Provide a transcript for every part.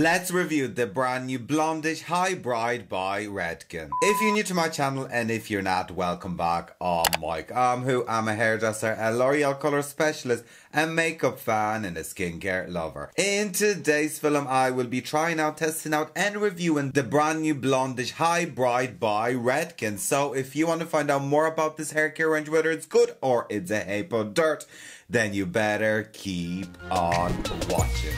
Let's review the brand new Blondage High Bright by Redken. If you're new to my channel and if you're not, welcome back. I'm Mike I'm who I'm a hairdresser, a L'Oreal colour specialist, a makeup fan and a skincare lover. In today's film I will be trying out, testing out and reviewing the brand new Blondage High Bright by Redken. So if you want to find out more about this hair care range, whether it's good or it's a heap of dirt, then you better keep on watching.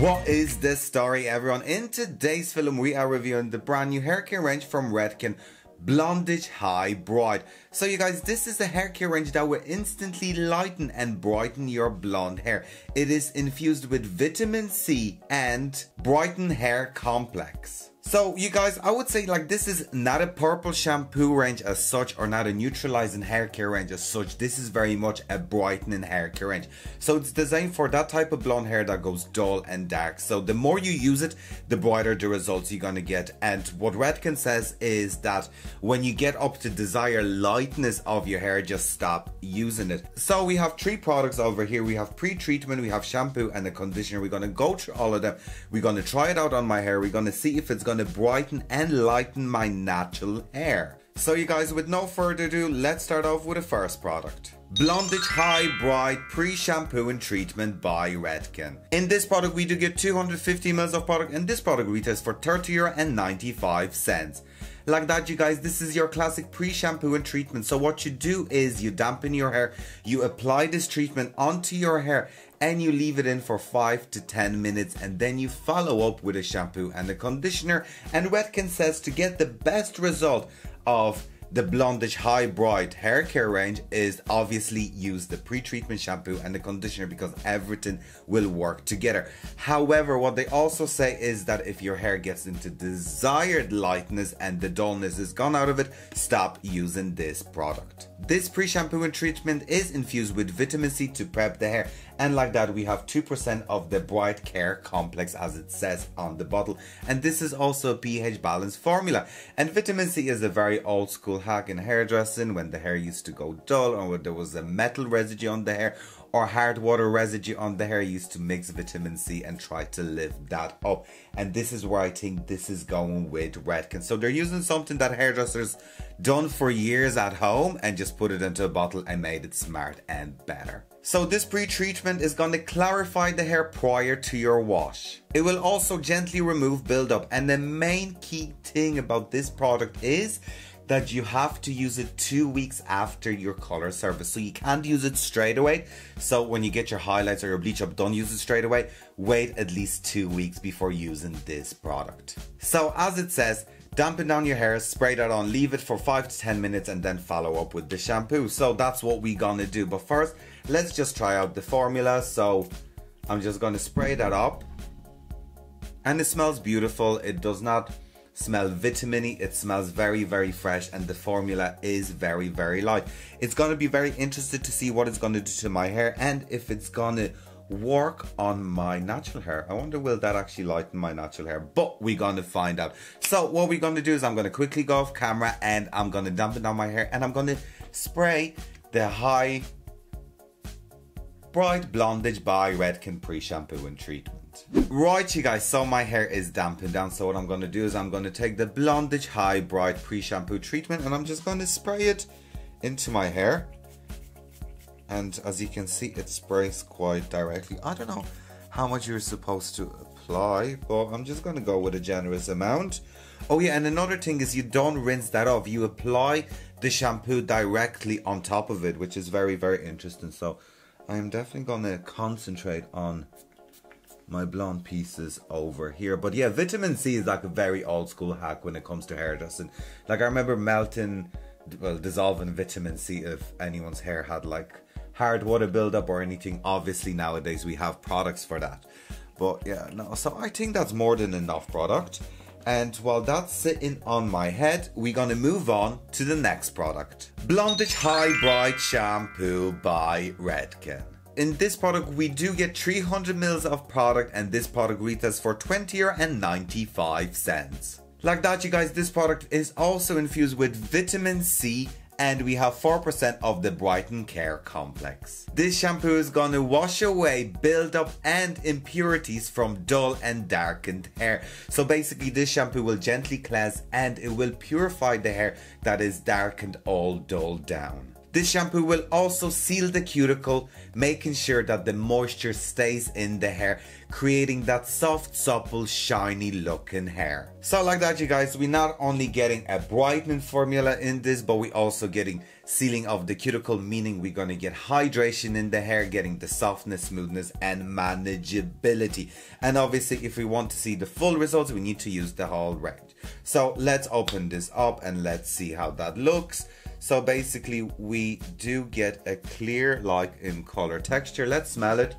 What is the story everyone? In today's film we are reviewing the brand new hair care range from Redken Blondage High Bright. So you guys, this is a hair care range that will instantly lighten and brighten your blonde hair. It is infused with vitamin C and brighten hair complex. So you guys, I would say like this is not a purple shampoo range as such or not a neutralizing hair care range as such. This is very much a brightening hair care range. So it's designed for that type of blonde hair that goes dull and dark. So the more you use it, the brighter the results you're gonna get. And what Redken says is that when you get up to desired lightness of your hair, just stop using it. So we have three products over here. We have pre-treatment, we have shampoo and a conditioner. We're gonna go through all of them. We're gonna try it out on my hair. We're gonna see if it's gonna to brighten and lighten my natural hair. So you guys, with no further ado, let's start off with the first product. Blondage High Bright Pre-Shampoo and Treatment by Redken. In this product, we do get 250 ml of product and this product retails for 30 euro and 95 cents. Like that, you guys, this is your classic pre-shampoo and treatment. So what you do is you dampen your hair, you apply this treatment onto your hair and you leave it in for 5 to 10 minutes and then you follow up with a shampoo and a conditioner and Redken says to get the best result of the Blondage High Bright hair care range is obviously use the pre-treatment shampoo and the conditioner because everything will work together. However, what they also say is that if your hair gets into desired lightness and the dullness is gone out of it, stop using this product. This pre-shampoo and treatment is infused with vitamin C to prep the hair and like that we have 2% of the bright care complex as it says on the bottle and this is also a pH balance formula and vitamin C is a very old school hack in hairdressing when the hair used to go dull or there was a metal residue on the hair or hard water residue on the hair used to mix vitamin C and try to lift that up. And this is where I think this is going with Redken. So they're using something that hairdressers done for years at home and just put it into a bottle and made it smart and better. So this pre-treatment is going to clarify the hair prior to your wash. It will also gently remove buildup and the main key thing about this product is that you have to use it two weeks after your color service. So you can't use it straight away. So when you get your highlights or your bleach up, don't use it straight away. Wait at least two weeks before using this product. So as it says, dampen down your hair, spray that on, leave it for 5 to 10 minutes and then follow up with the shampoo. So that's what we gonna do. But first, let's just try out the formula. So I'm just gonna spray that up. And it smells beautiful. It does not smell vitaminy it smells very very fresh and the formula is very very light it's to be very interested to see what it's to do to my hair and if it's to work on my natural hair. I wonder will that actually lighten my natural hair but we're to find out. So what we're to do is i'm to quickly go off camera and i'm going to dampen down my hair and i'm to spray the high bright blondage by redken pre-shampoo and treatment. Right you guys, so my hair is dampened down. So what I'm to do is I'm to take the blondage High Bright Pre-Shampoo Treatment and I'm just to spray it into my hair. And as you can see it sprays quite directly. I don't know how much you're supposed to apply but I'm just going to go with a generous amount. Oh yeah and another thing is you don't rinse that off. You apply the shampoo directly on top of it which is very very interesting. So I am definitely going to concentrate on my blonde pieces over here. But yeah, vitamin C is like a very old school hack when it comes to hairdressing. Like I remember melting, well, dissolving vitamin C if anyone's hair had like hard water buildup or anything. Obviously nowadays we have products for that. But yeah, no, so I think that's more than enough product. And while that's sitting on my head, we're gonna move on to the next product. Blondage High Bright Shampoo by Redken in this product we do get 300 mils of product and this product retails for 20 euro and 95 cents. Like that you guys, this product is also infused with vitamin C and we have 4% of the Brighton Care Complex. This shampoo is gonna wash away buildup and impurities from dull and darkened hair. So basically this shampoo will gently cleanse and it will purify the hair that is darkened all dulled down. This shampoo will also seal the cuticle, making sure that the moisture stays in the hair, creating that soft, supple, shiny looking hair. So like that you guys, we're not only getting a brightening formula in this, but we're also getting sealing of the cuticle, meaning we're gonna get hydration in the hair, getting the softness, smoothness, and manageability. And obviously, if we want to see the full results, we need to use the whole range. So let's open this up and let's see how that looks. So basically we do get a clear like in color texture. Let's smell it.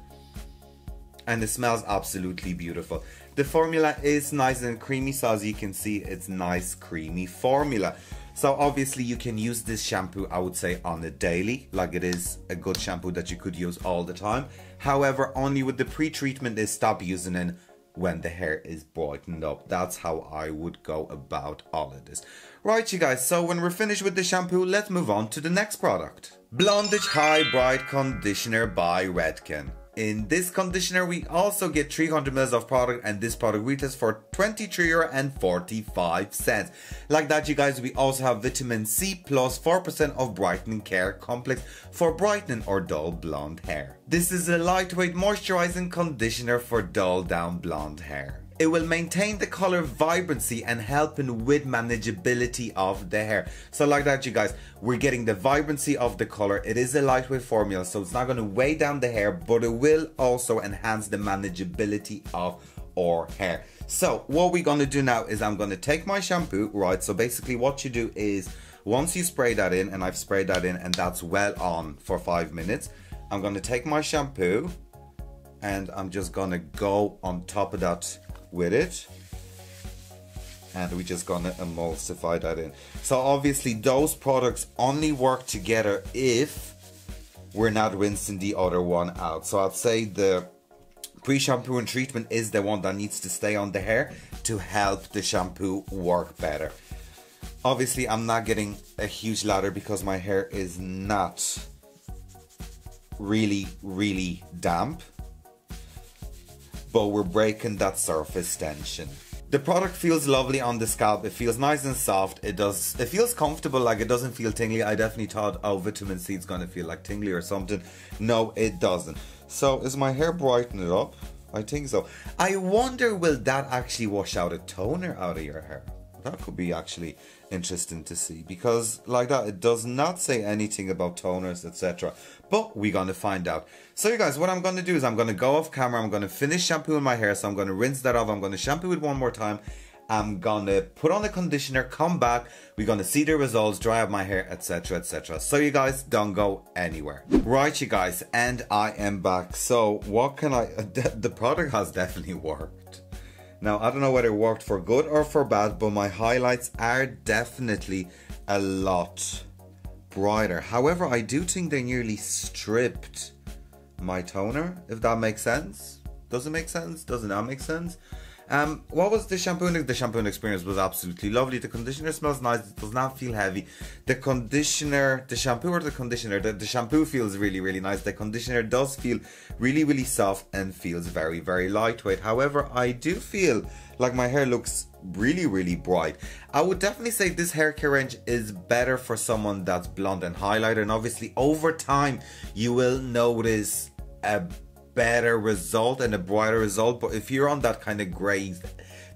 And it smells absolutely beautiful. The formula is nice and creamy. So as you can see, it's nice creamy formula. So obviously you can use this shampoo, I would say on a daily, like it is a good shampoo that you could use all the time. However, only with the pre-treatment is stop using it when the hair is brightened up. That's how I would go about all of this. Right, you guys, so when we're finished with the shampoo, let's move on to the next product. Blondage High Bright Conditioner by Redken. In this conditioner, we also get 300 ml of product and this product retails for 23 euro and 45 cents. Like that, you guys, we also have vitamin C plus 4% of brightening care complex for brightening or dull blonde hair. This is a lightweight moisturizing conditioner for dull down blonde hair. It will maintain the color vibrancy and helping with manageability of the hair. So like that you guys, we're getting the vibrancy of the color. It is a lightweight formula so it's not going to weigh down the hair but it will also enhance the manageability of our hair. So what we're going to do now is I'm going to take my shampoo, right? So basically what you do is once you spray that in and I've sprayed that in and that's well on for five minutes, I'm going to take my shampoo and I'm just going to go on top of that with it. And we're just gonna emulsify that in. So obviously those products only work together if we're not rinsing the other one out. So I'd say the pre-shampoo and treatment is the one that needs to stay on the hair to help the shampoo work better. Obviously I'm not getting a huge lather because my hair is not really really damp but we're breaking that surface tension. The product feels lovely on the scalp. It feels nice and soft. It does. It feels comfortable. Like it doesn't feel tingly. I definitely thought, oh, vitamin C is gonna feel like tingly or something. No, it doesn't. So is my hair brightening up? I think so. I wonder will that actually wash out a toner out of your hair? That could be actually interesting to see because like that it does not say anything about toners etc but we're gonna find out. So you guys what i'm gonna do is i'm gonna go off camera i'm gonna finish shampooing my hair so i'm gonna rinse that off i'm gonna shampoo it one more time i'm gonna put on the conditioner come back we're gonna see the results dry out my hair etc etc so you guys don't go anywhere. Right you guys and i am back. So what can i the product has definitely worked now, I don't know whether it worked for good or for bad, but my highlights are definitely a lot brighter. However, I do think they nearly stripped my toner, if that makes sense. Does it make sense? Doesn't that make sense? Um, what was the shampoo? The shampoo experience was absolutely lovely. The conditioner smells nice. It does not feel heavy. The conditioner, the shampoo or the conditioner, the, the shampoo feels really, really nice. The conditioner does feel really, really soft and feels very, very lightweight. However, I do feel like my hair looks really, really bright. I would definitely say this hair care range is better for someone that's blonde and highlighter. And obviously, over time, you will notice a better result and a brighter result. But if you're on that kind of grey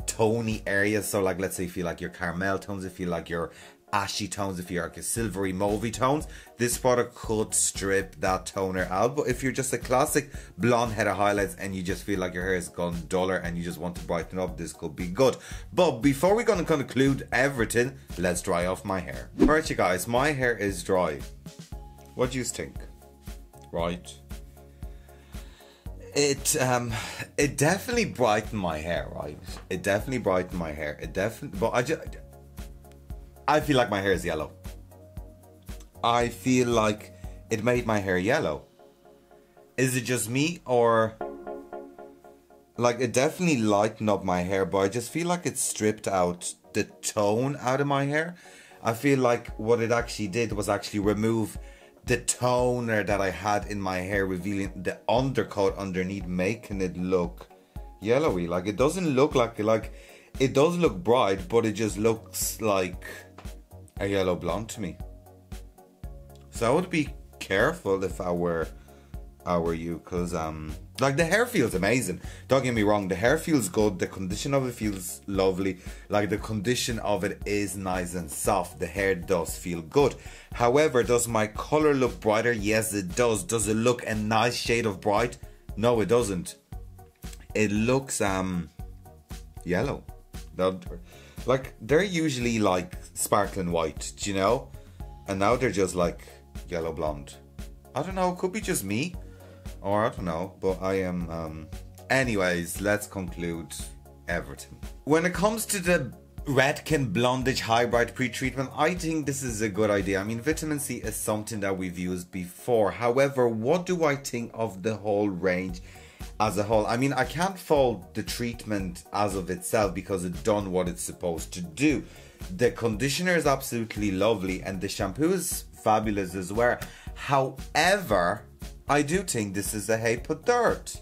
tony area, so like let's say if you like your caramel tones, if you like your ashy tones, if you like your silvery mauvey tones, this product could strip that toner out. But if you're just a classic blonde head of highlights and you just feel like your hair has gone duller and you just want to brighten up, this could be good. But before we're gonna conclude everything, let's dry off my hair. Alright you guys, my hair is dry. What do you think? Right it um it definitely brightened my hair right? It definitely brightened my hair. It definitely but i just i feel like my hair is yellow. I feel like it made my hair yellow. Is it just me or like it definitely lightened up my hair but i just feel like it stripped out the tone out of my hair. I feel like what it actually did was actually remove the toner er, that I had in my hair, revealing the undercoat underneath, making it look yellowy. Like it doesn't look like like it does look bright, but it just looks like a yellow blonde to me. So I would be careful if I were I were you, cause um like the hair feels amazing. Don't get me wrong, the hair feels good, the condition of it feels lovely. Like the condition of it is nice and soft. The hair does feel good. However, does my color look brighter? Yes, it does. Does it look a nice shade of bright? No, it doesn't. It looks um yellow. Like they're usually like sparkling white, do you know? And now they're just like yellow blonde. I don't know, it could be just me. Or I don't know, but I am um anyways, let's conclude everything. When it comes to the Redken Blondage High Bright pre-treatment, I think this is a good idea. I mean, vitamin C is something that we've used before. However, what do I think of the whole range as a whole? I mean, I can't fault the treatment as of itself because it done what it's supposed to do. The conditioner is absolutely lovely and the shampoo is fabulous as well. However, I do think this is a Hey Put Dirt.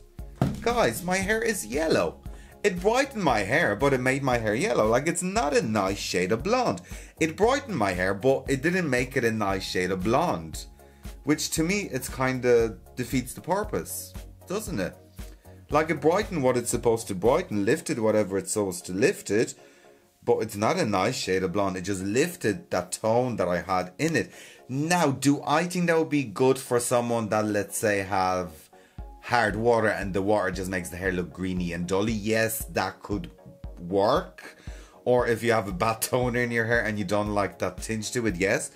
Guys, my hair is yellow. It brightened my hair, but it made my hair yellow. Like, it's not a nice shade of blonde. It brightened my hair, but it didn't make it a nice shade of blonde. Which, to me, it's kind of defeats the purpose, doesn't it? Like, it brightened what it's supposed to brighten, lifted whatever it's supposed to lift it, but it's not a nice shade of blonde. It just lifted that tone that I had in it. Now, do I think that would be good for someone that, let's say, have hard water and the water just makes the hair look greeny and dully? Yes, that could work. Or if you have a bad toner in your hair and you don't like that tinge to it, yes.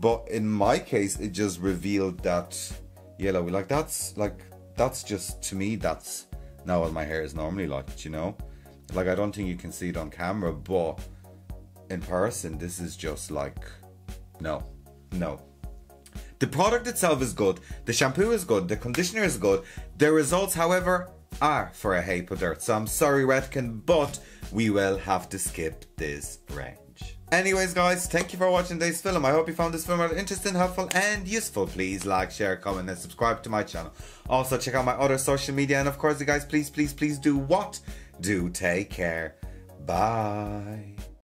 But in my case, it just revealed that yellow. Like that's like that's just to me that's not what my hair is normally like. You know, like I don't think you can see it on camera, but in person, this is just like no. No. The product itself is good, the shampoo is good, the conditioner is good. The results, however, are for a Hey Dirt. So I'm sorry, Redken, but we will have to skip this range. Anyways, guys, thank you for watching today's film. I hope you found this film interesting, helpful, and useful. Please like, share, comment, and subscribe to my channel. Also, check out my other social media. And of course, you guys, please, please, please do what? Do take care. Bye.